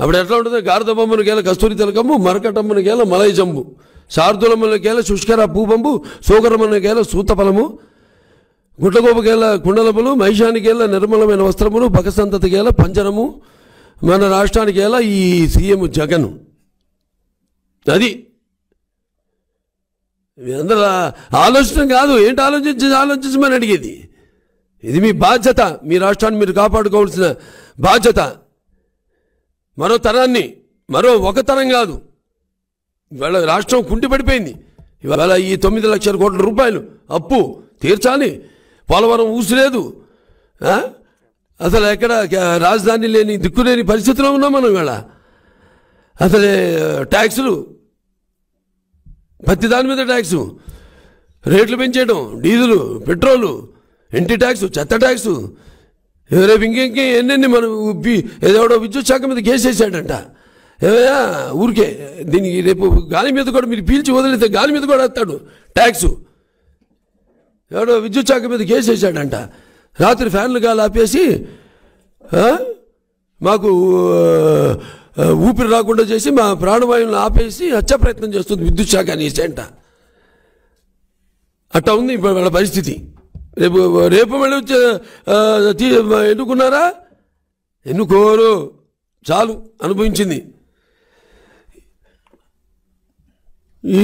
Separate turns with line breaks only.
అప్పుడు ఎట్లా ఉంటుంది? గారదబొమ్మనికేల కస్తూరి తిలకము మరకటమ్మనికేల మలై జంబు. శార్దులమ్మనికేల శుష్కర పూబంబు సోకరమ్మనికేల సూతఫలము. గుడ్లగోపకేల కుండలములు మైషానికేల నిర్మలమైన వస్త్రములు బకసంతతికేల పంజరము. మన రాష్ట్రానికేల ఈ సీఎం జగన్. అది. అందరూ ఆలోచన కాదు. ఏంటి ఆలోచించి ఆలోచించమని అడిగేది? ఇది మీ బాధ్యత. మీ రాష్ట్రాన్ని మీరు కాపాడుకోవాల్సిన బాధ్యత. మరో తరాన్ని మరో ఒక తరం కాదు. ఇవాళ రాష్ట్రం కుంటిపడిపోయింది. ఇవాళ ఈ తొమ్మిది లక్షల కోట్ల రూపాయలు అప్పు తీర్చాలి. పోలవరం ఊసిలేదు. అసలు ఎక్కడ రాజధాని లేని దిక్కులేని పరిస్థితిలో ఉన్నాం మనం ఇవాళ. అసలు ట్యాక్సులు ప్రతి దాని మీద ట్యాక్సు. రేట్లు పెంచేయడం డీజిలు పెట్రోలు ఇంటి ట్యాక్స్ చెత్త ట్యాక్స్. రేపు ఇంకెంకే ఎన్నెన్ని మనం ఏదోడో విద్యుత్ శాఖ మీద కేసు వేసాడంట ఏమయ్యా? ఊరికే దీనికి రేపు గాలి మీద కూడా మీరు పీల్చి వదిలితే గాలి మీద కూడా వేస్తాడు. ట్యాక్స్. ఎవడో విద్యుత్ శాఖ మీద కేసు వేసాడంట రాత్రి ఫ్యాన్లు గాలి ఆపేసి మాకు ఊపిరి రాకుండా చేసి మా ప్రాణవాయువులను ఆపేసి హత్య ప్రయత్నం చేస్తుంది విద్యుత్ శాఖ అనేసి అంట. అట్టా ఉంది ఇప్పుడు వాళ్ళ పరిస్థితి. రేపు రేపు మళ్ళీ ఎన్నుకున్నారా? ఎన్నుకోరు. చాలు అనుభవించింది. ఈ